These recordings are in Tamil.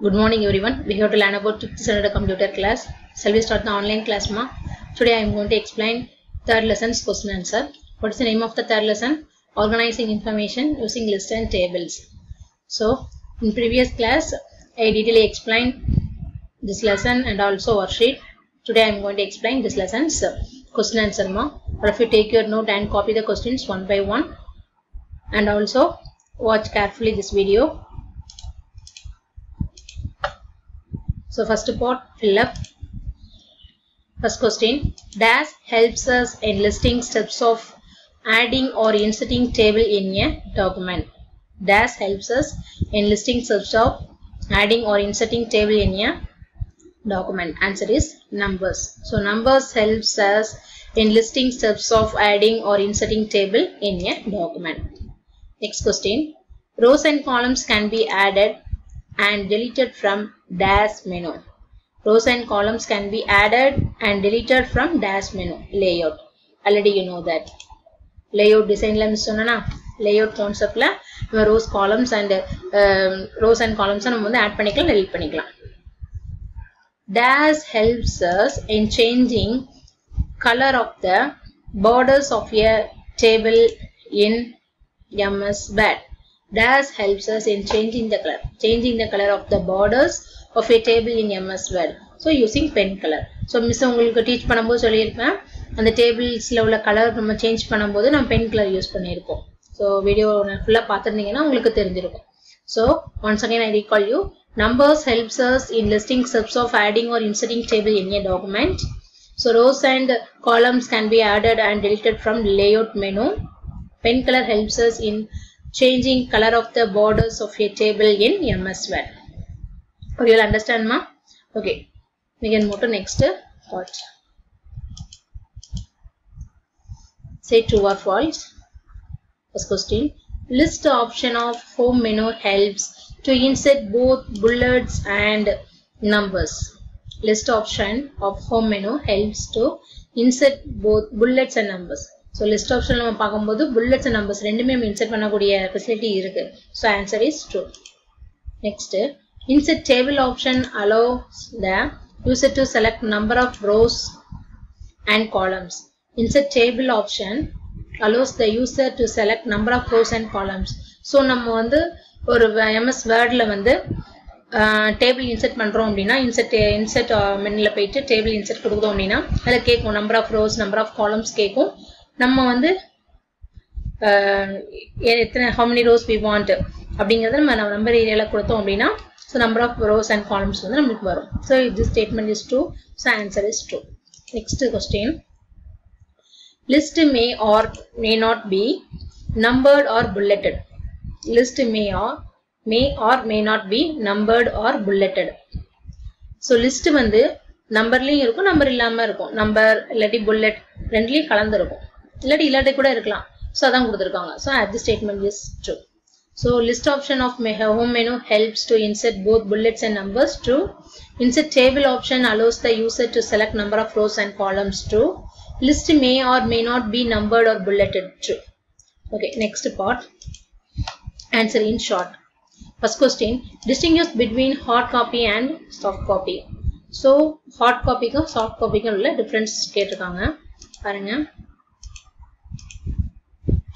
Good morning everyone. We have to learn about 5th standard computer class. Shall we start the online class ma? Today I am going to explain third lesson's question answer. What is the name of the third lesson? Organizing information using lists and tables. So in previous class I detailed explained this lesson and also worksheet. Today I am going to explain this lesson's uh, question answer ma. Or if you take your note and copy the questions one by one and also watch carefully this video So first part fill up. First question. Dash helps us in listing steps of adding or inserting table in a document. Dash helps us in listing steps of adding or inserting table in a document. Answer is numbers. So numbers helps us in listing steps of adding or inserting table in a document. Next question. Rows and columns can be added and deleted from dash menu. Rows and columns can be added and deleted from dash menu layout. Already you know that. Layout design la miss சொன்னா layout concept ல நம்ம rows columns and um, rows and columns நம்ம வந்து add பண்ணிக்கலாம் delete பண்ணிக்கலாம். Dash helps us in changing color of the borders of a table in MS Word. Dash helps us in changing the color, changing the color of the borders of a table in MS Word. So using pen colour so miss உங்களுக்கு டீச் பண்ணும்போது சொல்லியிருப்பேன் அந்த டேபிள்ஸ்ல உள்ள கலர் நம்ம சேஞ்ச் பண்ணும்போது நம்ம பென் கலர் யூஸ் பண்ணியிருப்போம் ஸோ வீடியோ ஃபுல்லாக பார்த்துருந்தீங்கன்னா உங்களுக்கு தெரிஞ்சிருக்கும் so once again I recall you numbers helps us in listing steps of adding or inserting table in a document so rows and columns can be added and deleted from layout menu pen colour helps us in changing color of the borders of a table in MS Word. Or you'll understand, ma? Okay. We can move to next part. Say true or false. First question. List option of home menu helps to insert both bullets and numbers. List option of home menu helps to insert both bullets and numbers. So list option நம்ம பார்க்கும்போது புல்லட்ஸ் அண்ட் நம்பர்ஸ் ரெண்டுமே நம்ம இன்சர்ட் பண்ணக்கூடிய ஃபெசிலிட்டி இருக்கு. So answer is true next insert table option allows the user to select number of rows and columns insert table option allows the user to select number of rows and columns so நம்ம வந்து ஒரு எம்எஸ் வேர்டில் வந்து டேபிள் இன்சர்ட் பண்ணுறோம் அப்படின்னா இன்சர்ட் இன்சர்ட் மெனில் போயிட்டு டேபிள் இன்சர்ட் கொடுக்குறோம் அப்படின்னா அதில் கேட்கும் number of rows number of columns கேட்கும். நம்ம வந்து எத்தனை how many rows we want அப்படிங்கிறத நம்ம நம்ம நம்பர் ஏரியாவில் கொடுத்தோம் அப்படின்னா so number of rows and columns வந்து நம்மளுக்கு வரும். ஸோ இது statement is true so answer is true next question list may or may not be numbered or bulleted list may or may or may not be numbered or bulleted so list வந்து நம்பர்லேயும் இருக்கும் நம்பர் இல்லாமல் இருக்கும். நம்பர் இல்லாட்டி புல்லெட் ரெண்டுலேயும் கலந்துருக்கும் இல்லாட்டி இல்லாட்டி கூட இருக்கலாம். ஸோ அதான் கொடுத்துருக்காங்க. So at the statement is true so list option of மெ home menu helps to insert both bullets and numbers true insert table option allows the user to select number of rows and columns true list may or may not be numbered or bulleted true okay next part answer in short first question distinguish between hard copy and soft copy so hard காப்பிக்கும் soft காப்பிக்கும் உள்ள டிஃப்ரென்ஸ் கேட்டிருக்காங்க. பாருங்க.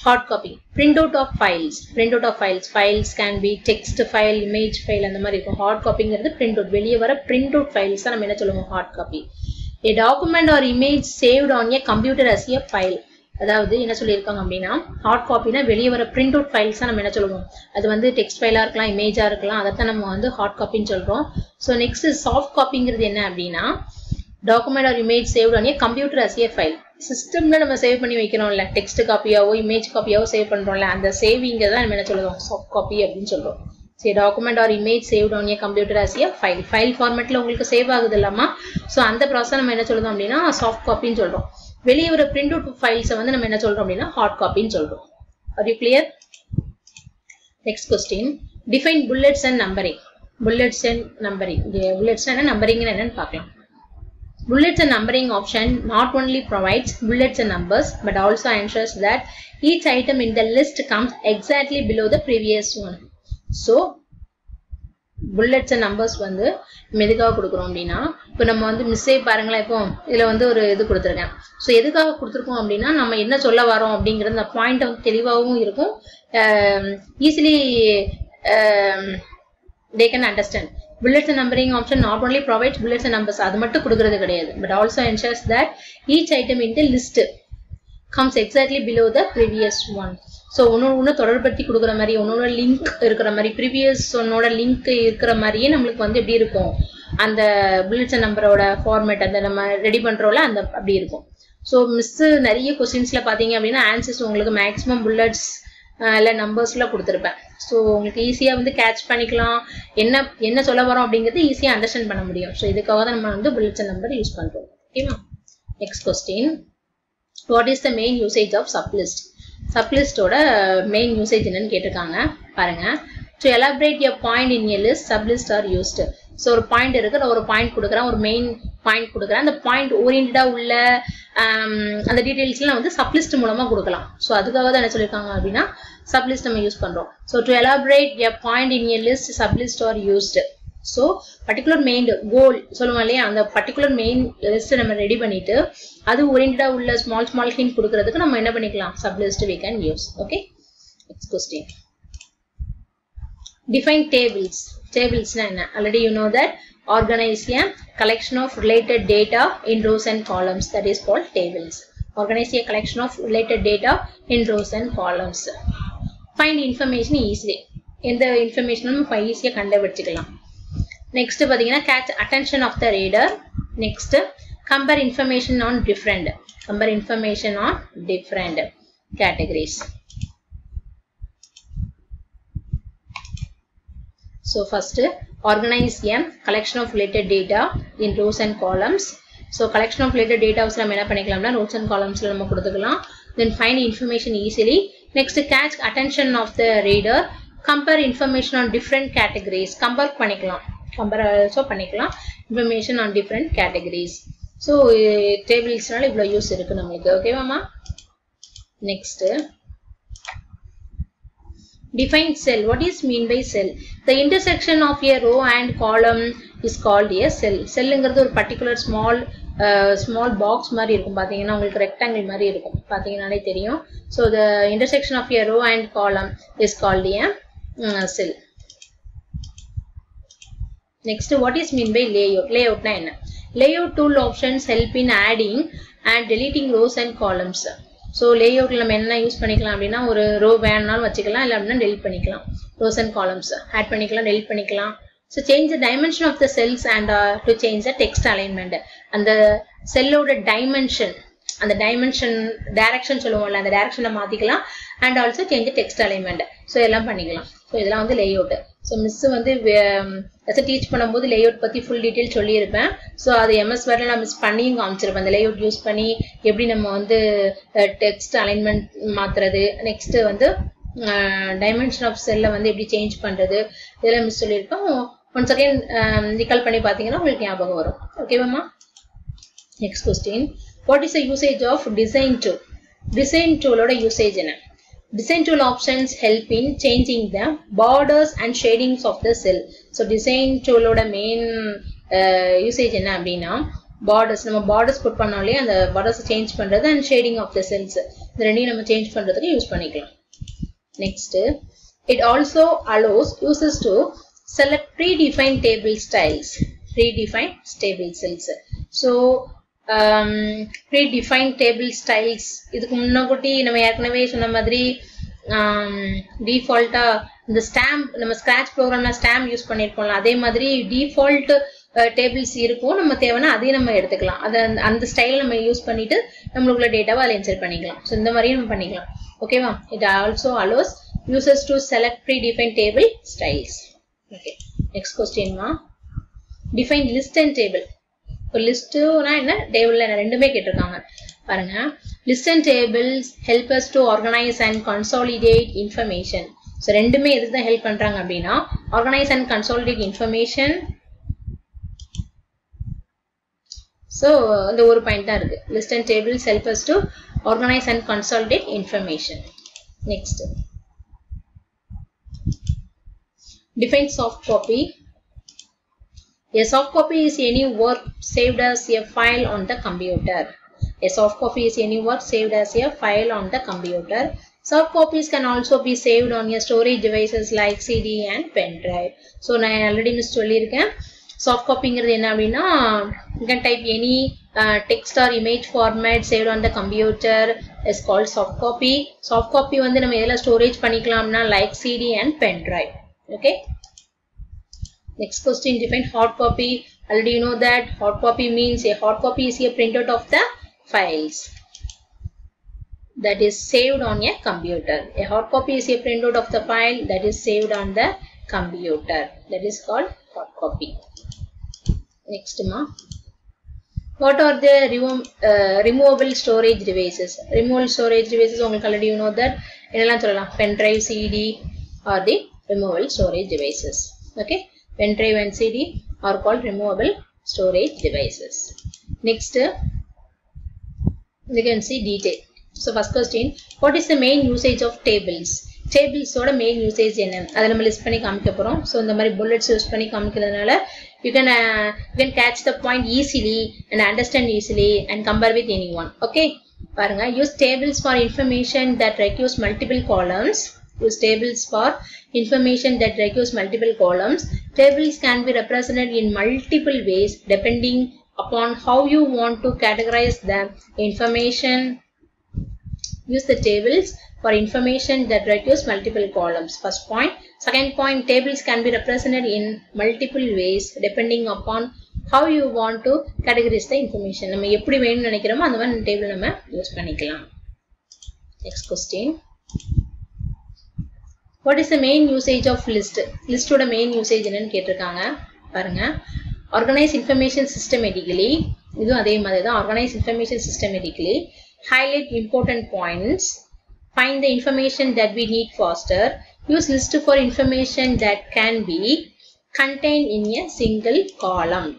Hard copy print out of files print out of files files can be text file image file அந்த மாதிரி இருக்கும். ஹார்ட் காப்பிங்கிறது பிரிண்ட் அவுட் வெளியே வர பிரிண்ட் அவுட் ஃபைல்ஸ் தான் நம்ம என்ன சொல்லுவோம்? Hard copy a document or image saved on a computer as a file அதாவது என்ன சொல்லியிருக்காங்க அப்படின்னா ஹார்ட் காப்பினா வெளியே வர பிரிண்ட் அவுட் ஃபைல்ஸ் நம்ம என்ன சொல்லுவோம்? அது வந்து டெக்ஸ்ட் ஃபைலாக இருக்கலாம் இமேஜாக இருக்கலாம். அதைத்தான் நம்ம வந்து ஹார்ட் காப்பின்னு சொல்கிறோம் ஸோ நெக்ஸ்ட் சாஃப்ட் காப்பிங்கிறது என்ன அப்படின்னா document or image saved on a computer as a file சிஸ்டம்ல நம்ம சேவ் பண்ணி வைக்கிறோம்ல. டெக்ஸ்ட் காப்பியாவோ இமேஜ் காப்பியாவோ சேவ் பண்றோம்ல. அந்த சேவிங்க தான் நம்ம என்ன சொல்லுவோம்? சாஃப்ட் காப்பி அப்படின்னு சொல்றோம் சரி document or image saved on a computer as a file file ஃபார்மேட்ல உங்களுக்கு சேவ் ஆகுது இல்லாமா ஸோ அந்த ப்ராசஸ் நம்ம என்ன சொல்லுவோம் அப்படின்னா சாஃப்ட் காப்பின்னு சொல்றோம். வெளியே ஒரு பிரிண்ட் அவுட் ஃபைல்ஸை வந்து நம்ம என்ன சொல்றோம் அப்படின்னா ஹார்ட் காப்பின்னு சொல்றோம். Are you clear next question define bullets and numbering bullets and numbering bullets என்ன நம்பரிங் என்னன்னு பார்க்கலாம். Bullets and numbering option not only provides bullets and numbers but also ensures that each item in the list comes exactly below the previous one. So, bullets and numbers வந்து நம்ம கொடுக்குறோம் அப்படின்னா இப்போ நம்ம வந்து மிஸ்ஸே பாருங்களேன் இப்போ. இதில் வந்து ஒரு இது கொடுத்துருக்கேன். ஸோ எதுக்காக கொடுத்துருக்கோம் அப்படின்னா நம்ம என்ன சொல்ல வரோம் அப்படிங்கிறது அந்த பாயிண்ட் வந்து தெளிவாகவும் இருக்கும். Easily they can understand bullets and numbering option not only provides bullets and numbers அது மட்டும் கொடுக்கறது கிடையாது. But also ensures that each item in the list comes exactly below the previous one. So ஒன்று ஒன்று தொடர்படுத்தி கொடுக்குற மாதிரி ஒன்னோட லிங்க் இருக்கிற மாதிரி ப்ரீவியஸ் ஒன்னோட லிங்க் இருக்கிற மாதிரியே நம்மளுக்கு வந்து எப்படி இருக்கும்? அந்த புல்லட்ஸ் நம்பரோட ஃபார்மேட் அந்த நம்ம ரெடி பண்ணுறோம்ல அந்த அப்படி இருக்கும். ஸோ மிஸ்ஸு நிறைய கொஸ்டின்ஸில் பார்த்தீங்க அப்படின்னா ஆன்சர்ஸ் உங்களுக்கு மேக்ஸிமம் புல்லட்ஸ் இல்லை நம்பர்ஸ்லாம் கொடுத்துருப்பேன். ஸோ உங்களுக்கு ஈஸியாக வந்து கேட்ச் பண்ணிக்கலாம். என்ன என்ன சொல்ல வரோம் அப்படிங்கிறது ஈஸியாக அண்டர்ஸ்டாண்ட் பண்ண முடியும். ஸோ இதுக்காக தான் நம்ம வந்து புல்லட்ஸ் நம்பர் யூஸ் பண்ணுறோம் ஓகேவா next question what is the main usage of sublist சப்லிஸ்டோட main usage என்னன்னு கேட்டிருக்காங்க. பாருங்க. So elaborate a point in a list sublist are used so ஒரு பாயிண்ட் இருக்கு நான் ஒரு பாயிண்ட் கொடுக்குறேன் ஒரு மெயின் பாயிண்ட் கொடுக்குறேன். அந்த பாயிண்ட் ஓரியன்டாக உள்ள அந்த டீட்டெயில்ஸ்லாம் வந்து சப்லிஸ்ட் மூலமாக கொடுக்கலாம். ஸோ அதுக்காக தான் என்ன சொல்லியிருக்காங்க அப்படின்னா சப்லிஸ்ட் நம்ம யூஸ் பண்ணுறோம் so to elaborate a point in a list sublist are used so particular main goal சொல்லுவோம் இல்லையா? அந்த பர்டிகுலர் மெயின் லிஸ்ட்டை நம்ம ரெடி பண்ணிட்டு அது ஓரியன்டாக உள்ள ஸ்மால் ஸ்மால் ஹிண்ட் கொடுக்கறதுக்கு நம்ம என்ன பண்ணிக்கலாம்? Sublist we can use okay next question define tables டேபிள்ஸ்னா என்ன? Already you know that organize a collection of related data in rows and columns that is called tables organize a collection of related data in rows and columns find information easily எந்த இன்ஃபர்மேஷனும் நம்ம ஈஸியாக கண்டுபிடிச்சிக்கலாம் நெக்ஸ்ட் பார்த்தீங்கன்னா catch attention of the reader next compare information on different compare information on different categories So first organize a collection of related data in rows and columns. So collection of related data நம்ம என்ன பண்ணிக்கலாம்னா rows and columnsல நம்ம கொடுத்துக்கலாம் then find information easily next catch attention of the reader compare information on different categories compare பண்ணிக்கலாம் compare also பண்ணிக்கலாம் information on different categories so tablesனால இவ்வளோ யூஸ் இருக்கு நம்மளுக்கு ஓகேவாமா next Define cell. What is mean by cell? The intersection of a row and column is called a cell. செல்லுங்கிறது ஒரு பர்டிகுலர் ஸ்மால் ஸ்மால் பாக்ஸ் மாதிரி இருக்கும். பார்த்தீங்கன்னா உங்களுக்கு ரெக்டாங்கிள் மாதிரி இருக்கும். பார்த்தீங்கன்னாலே தெரியும். So the intersection of a row and column is called a cell next what is mean by layout லேஅவுட்னா என்ன? Layout tool options help in adding and deleting rows and columns so லேஅவுட்டில் நம்ம என்ன யூஸ் பண்ணிக்கலாம் அப்படின்னா ஒரு ரோ வேணுனாலும் வச்சுக்கலாம் இல்லை அப்படின்னா டெலிட் பண்ணிக்கலாம். ரோஸ் அண்ட் காலம்ஸ் ஆட் பண்ணிக்கலாம் டெலிட் பண்ணிக்கலாம். So change the dimension of the cells and to change the text alignment அந்த செல்லோட டைமென்ஷன் அந்த டைமென்ஷன் டைரக்ஷன் சொல்லுவோம்ல அந்த டைரக்ஷனை மாற்றிக்கலாம் and also change text alignment so எல்லாம் பண்ணிக்கலாம். ஸோ இதெல்லாம் வந்து லேஅவுட்டு ஸோ மிஸ்ஸு வந்து எஸ்ஸை டீச் பண்ணும்போது லேஅவுட் பற்றி ஃபுல் டீட்டெயில் சொல்லியிருப்பேன். ஸோ அது எம்எஸ் வேர்டில் நான் மிஸ் பண்ணியும் காமிச்சிருப்பேன். அந்த லேஅவுட் யூஸ் பண்ணி எப்படி நம்ம வந்து டெக்ஸ்ட் அலைன்மெண்ட் மாற்றுறது நெக்ஸ்ட்டு வந்து டைமென்ஷன் ஆஃப் செல்லை வந்து எப்படி சேஞ்ச் பண்ணுறது இதெல்லாம் மிஸ் சொல்லியிருக்கோம். ஒன்ஸ் அகேன் ரிகால் பண்ணி பார்த்தீங்கன்னா உங்களுக்கு ஞாபகம் வரும். ஓகேவாம்மா next question what is the usage of design tool design டூலோட usage என்ன? Design tool options help in changing the borders and shadings of the cell. So design tool ஓட main uh, என்ன அப்படின்னா பார்டர்ஸ் நம்ம பார்டர்ஸ் புட் பண்ணாலே அந்த பார்டர்ஸ் சேஞ்ச் பண்றது and shading of the cells இந்த ரெண்டையும் நம்ம சேஞ்ச் பண்றதுக்கு யூஸ் பண்ணிக்கலாம். Next it also allows uses to select predefine table styles predefine stable cells so predefine table styles இதுக்கு முன்னாடி நம்ம ஏற்கனவே சொன்ன மாதிரி um, டிஃபால்ட்டாக இந்த ஸ்டாம்ப் நம்ம ஸ்க்ராட்ச் ப்ரோக்ராம்ல ஸ்டாம்ப் யூஸ் பண்ணியிருக்கோம்ல அதே மாதிரி டிஃபால்ட் டேபிள்ஸ் uh, இருக்கும். நம்ம தேவைன்னா அதையும் நம்ம எடுத்துக்கலாம். அதை அந்த ஸ்டைல் நம்ம யூஸ் பண்ணிட்டு நம்மளுக்குள்ள டேட்டாவை அதில் இன்சர்ட் பண்ணிக்கலாம். ஸோ இந்த மாதிரியும் நம்ம பண்ணிக்கலாம். ஓகேவா it also allows uses to select predefine table styles okay next கொஸ்டின்மா define list and table இப்போ லிஸ்ட்டுனா என்ன? டேபிள் என்ன? ரெண்டுமே கேட்டிருக்காங்க. பாருங்க. List and tables help us to organise and consolidate information so ரெண்டுமே எதுக்கு தான் ஹெல்ப் பண்ணுறாங்க அப்படின்னா organise and consolidate information so இந்த ஒரு பாயிண்ட் தான் இருக்குது list and tables help us to organise and consolidate information next define soft copy A soft copy is any work saved as a file on the computer. A soft copy is any work saved as a file on the computer. Soft copies can also be saved on your storage devices like CD and pen drive. So நான் already மிஸ் சொல்லியிருக்கேன் சாஃப்ட் காப்பிங்கிறது என்ன அப்படின்னா you can type any uh, text or image format saved on the computer is called soft copy. Soft copy வந்து நம்ம எதில் ஸ்டோரேஜ் பண்ணிக்கலாம்னா like CD and pen drive. Okay. Next question define hard copy. Already you know that hard copy means a hard copy is a printout of the files that is saved on a computer. A hard copy is a printout of the file that is saved on the computer. That is called hard copy. Next ma. What are the remo uh, removable storage devices? Removable storage devices, already you know that. Pen drive, CD are the removable storage devices. Okay. Pen drive and CD are called removable storage devices. Next, you can see detail. So first question, what is the main usage of tables? டேபிள்ஸோட மெயின் யூசேஜ் என்ன அதை நம்ம லிஸ்ட் பண்ணி காமிக்க போகிறோம் ஸோ இந்த மாதிரி புல்லட்ஸ் யூஸ் பண்ணி காமிக்கிறதுனால you can you can catch the point easily and understand easily and compare with any one okay பாருங்க use tables for information that requires multiple columns use tables for information that requires multiple columns. Tables can be represented in multiple ways depending upon how you want to categorize the information. Use the tables for information that requires multiple columns. First point. Second point, tables can be represented in multiple ways depending upon how you want to categorize the information. நம்ம எப்படி வேணும்னு நினைக்கிறோமோ அந்த மாதிரி டேபிள் நம்ம யூஸ் பண்ணிக்கலாம். Next question. What is the main usage of list லிஸ்டோட main usage என்னன்னு கேட்டிருக்காங்க. பாருங்க. ஆர்கனைஸ் இன்ஃபர்மேஷன் சிஸ்டமேட்டிக்கலி இதுவும் அதே மாதிரி தான் organise information systematically highlight important points find the information that we need faster use list for information that can be contain in a single column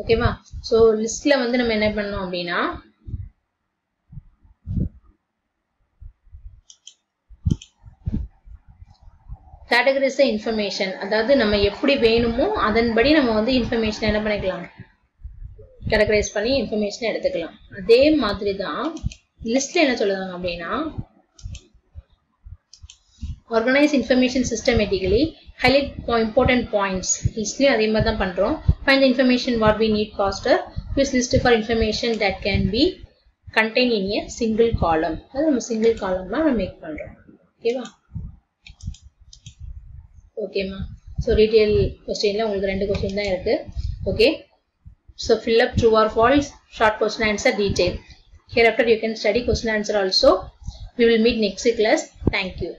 ஓகேவா ஸோ லிஸ்ட்ல வந்து நம்ம என்ன பண்ணோம் அப்படின்னா கேட்டகரிஸ் இன்ஃபர்மேஷன் அதாவது நம்ம எப்படி வேணுமோ அதன்படி நம்ம வந்து இன்ஃபர்மேஷன் என்ன பண்ணிக்கலாம்? கேட்டகரைஸ் பண்ணி இன்ஃபர்மேஷன் எடுத்துக்கலாம். அதே மாதிரி தான் லிஸ்ட்ல என்ன சொல்லுவாங்க அப்படின்னா organise information systematically highlight important points லிஸ்ட்லேயும் அதே மாதிரி தான் பண்றோம். Find information what we need faster use list for information that can be contain in a single column அது நம்ம சிங்கிள் காலம்லாம் நம்ம மேக் பண்றோம். ஓகேவா ஓகேம்மா ஸோ டீட்டெயில் கொஸ்டினில் உங்களுக்கு ரெண்டு கொஸ்டின் தான் இருக்குது okay so fill up true or false short question answer detail hereafter you can study question answer also we will meet next class thank you